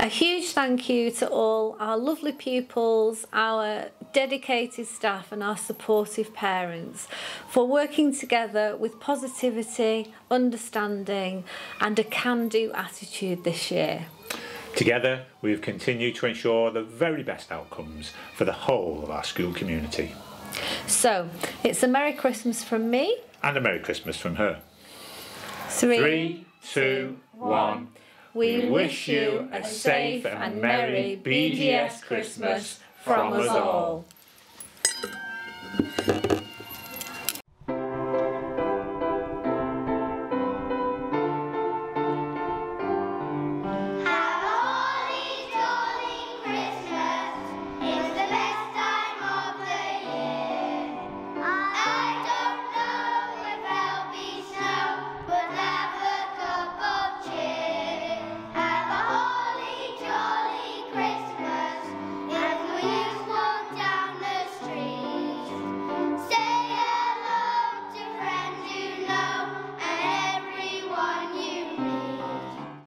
A huge thank you to all our lovely pupils, our dedicated staff and our supportive parents for working together with positivity, understanding and a can-do attitude this year. Together, we have continued to ensure the very best outcomes for the whole of our school community. So, it's a Merry Christmas from me. And a Merry Christmas from her. Three, Three, two, one. We wish you a safe and merry BGS Christmas from us all.